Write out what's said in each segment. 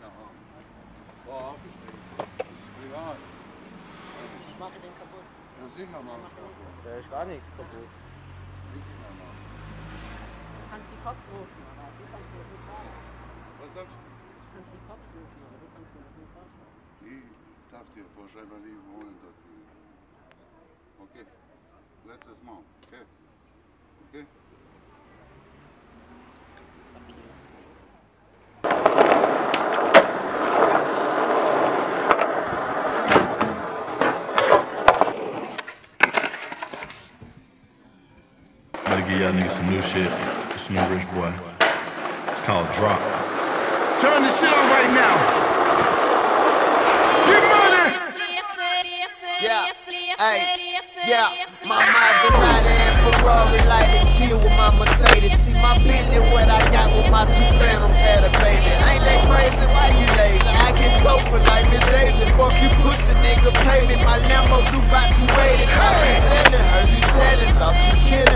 Ja, verstehe. Das ist privat. Was mache ich denn kaputt? Ja, sicher mal kaputt. Da ist gar nichts kaputt. Nichts mehr machen. Du kannst die Cops rufen, aber du kannst mir das nicht sagen. Was sagst du? Du kannst die Cops rufen, aber du kannst mir das nicht sagen. Ich darf dir vorschreiben, weil ich wohne dort. Okay. Letztes Mal. Okay. Okay. Gotta give y'all niggas some new shit. Some new rich boy. It's called Drop. Turn this shit on right now. Get money! Yeah, hey, yeah, my Maserati and Ferrari like to chill with my Mercedes. See my Bentley, what I got with my two phantoms had a baby. Ain't that crazy? Why you lazy? I get sober like Miss Daisy. Fuck you, pussy nigga, pay me. My Lambo blue box you waited. Thought you selling, heard you telling. Thought you killing,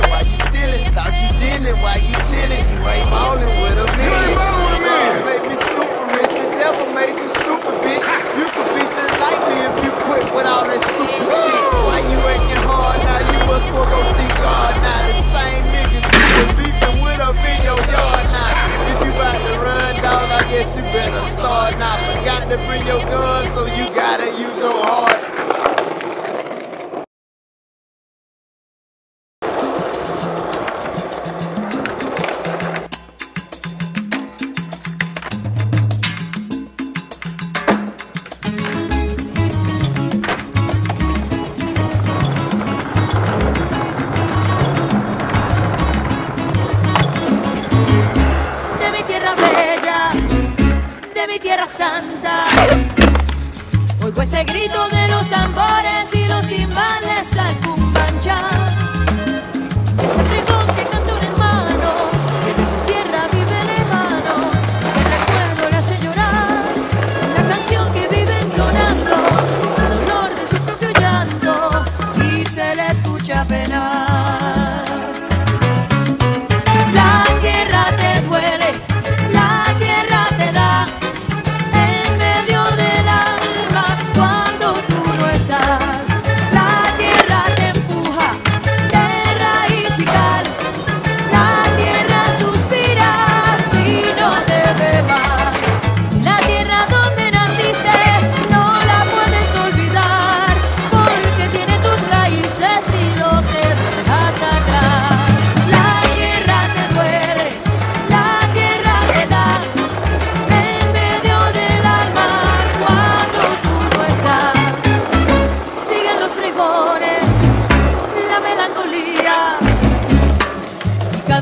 you dealing, why you chilling? You ain't ballin' with a million. God made me super rich, the devil made you stupid, bitch. You could be just like me if you quit with all that stupid shit. Why you acting hard now? You must go go see God now. The same niggas you been beefing with up in your yard now. If you about to run, dog, I guess you better start now. But got to bring your gun, so you gotta use your heart. Tierra santa. Oigo ese grito de los tambores y los timbales al cumbancha.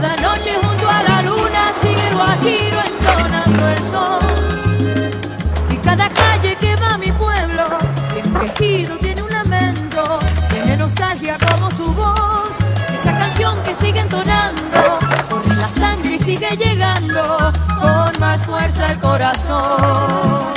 Cada noche junto a la luna sigue el guajiro entonando el sol. Y cada calle que va a mi pueblo, tiene un quejido, tiene un lamento, tiene nostalgia como su voz. Esa canción que sigue entonando, corre la sangre sigue llegando con más fuerza al corazón.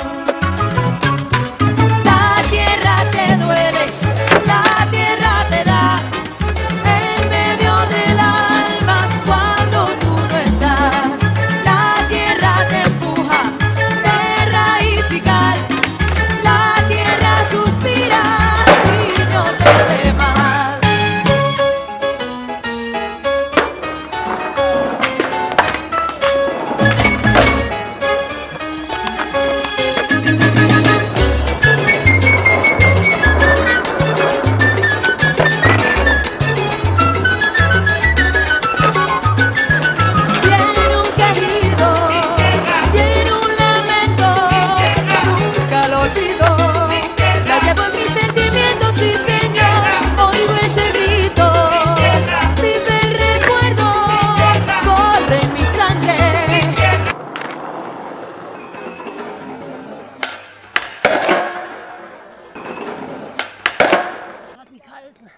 halten.